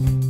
Bye.